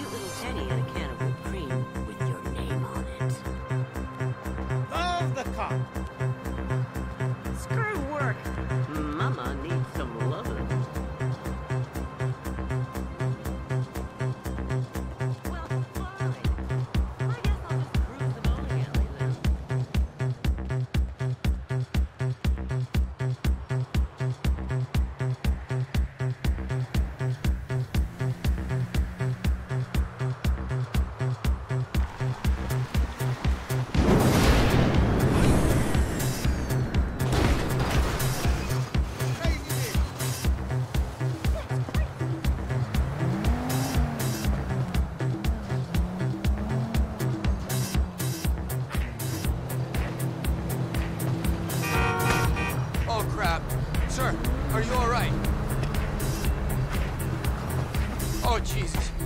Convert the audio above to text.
cute little teddy and a can of cream with your name on it. Love the cop. Sir, are you all right? Oh, Jesus.